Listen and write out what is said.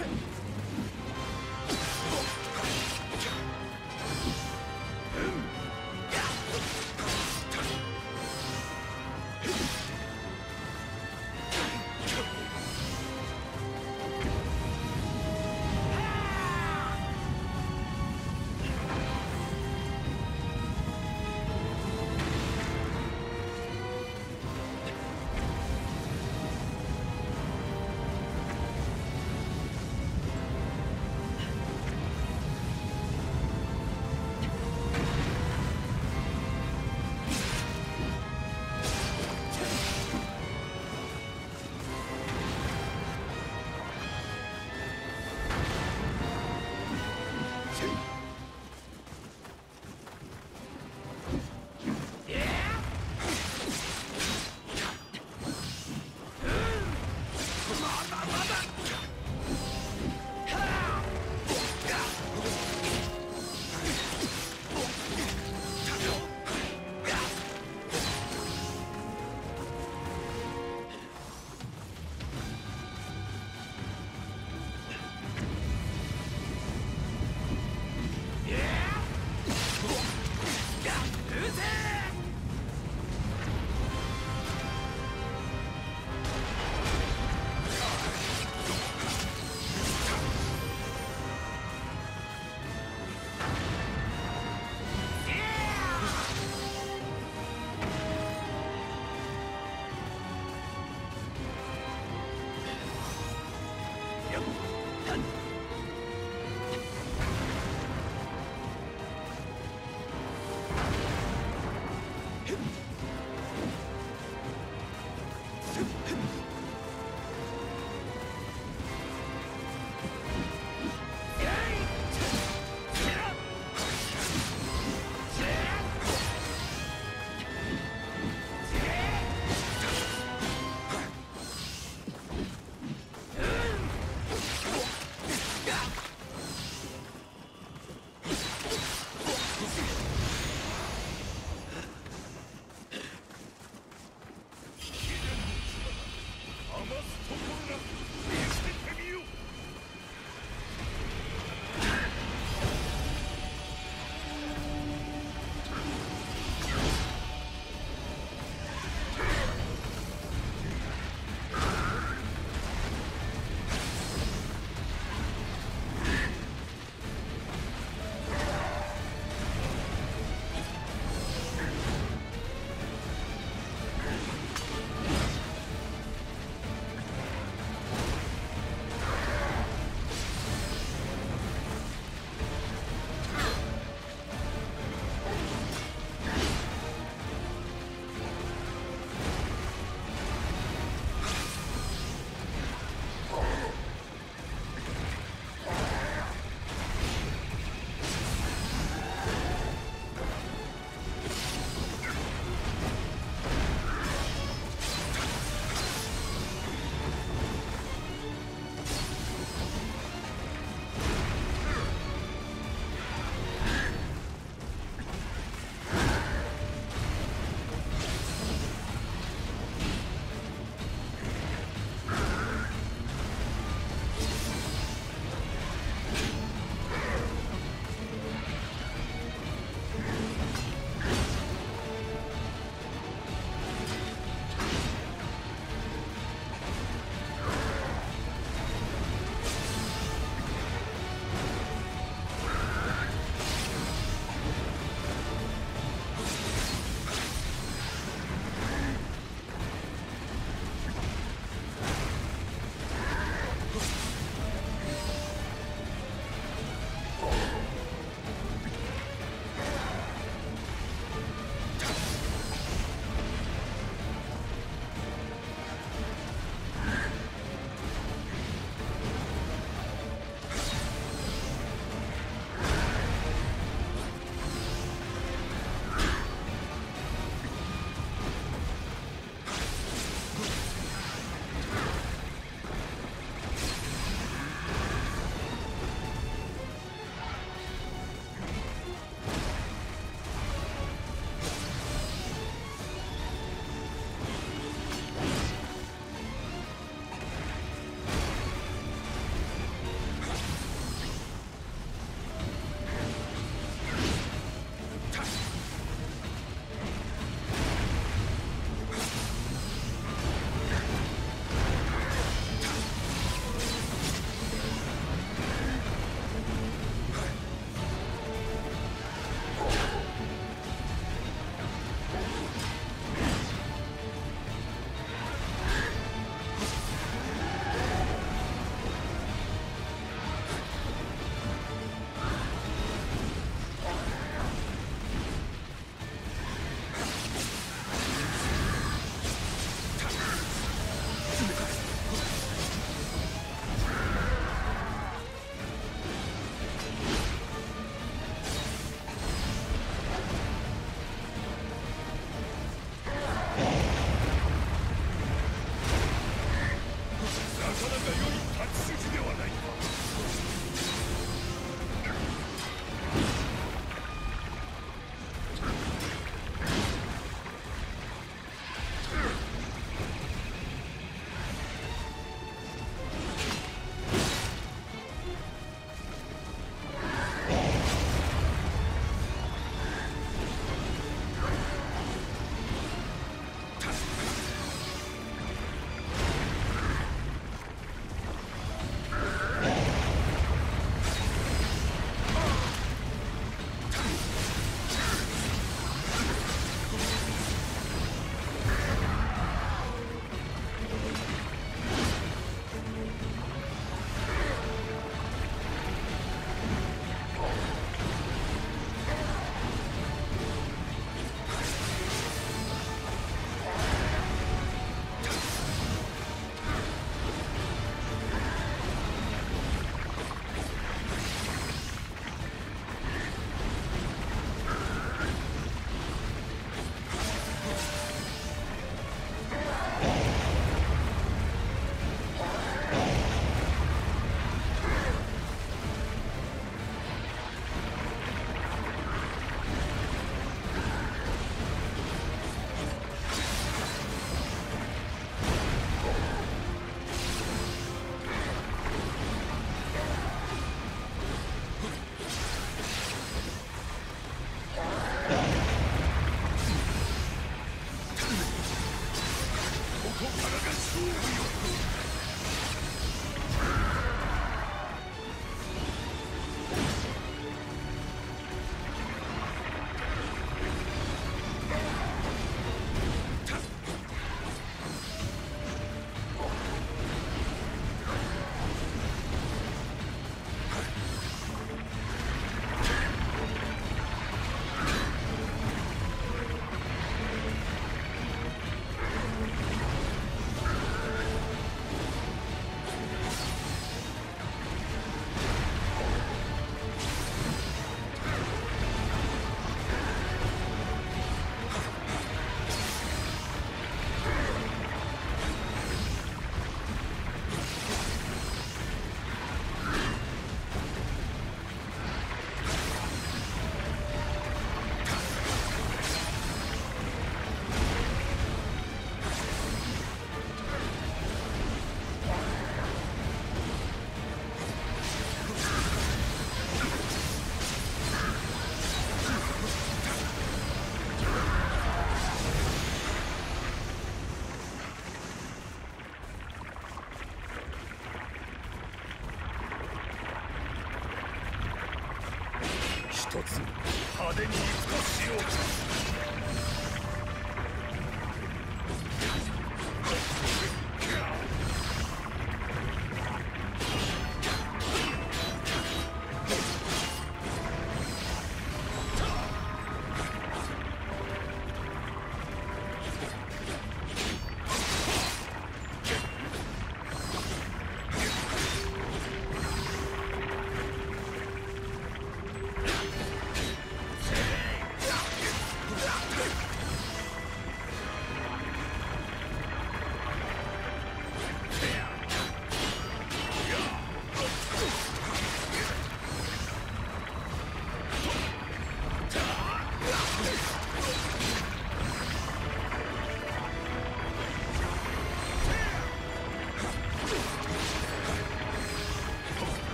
Take